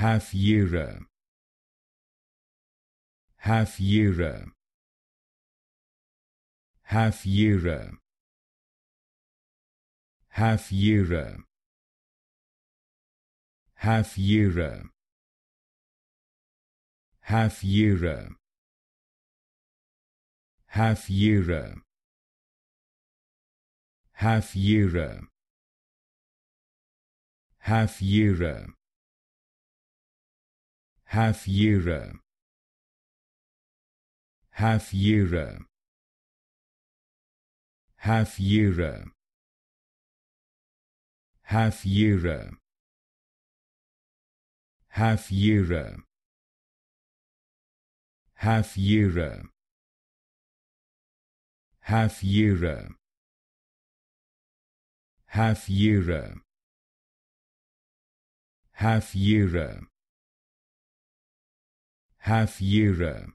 Hafyera. Half year. Hafyera. Half year. Hafyera. Half year. Hafyera. Half year. Hafyera Hafyera. Half year. Hafyera. Half year. Hafyera. Half year. Hafyera. Half year. Hafyera Hafyera uh,